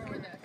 over there.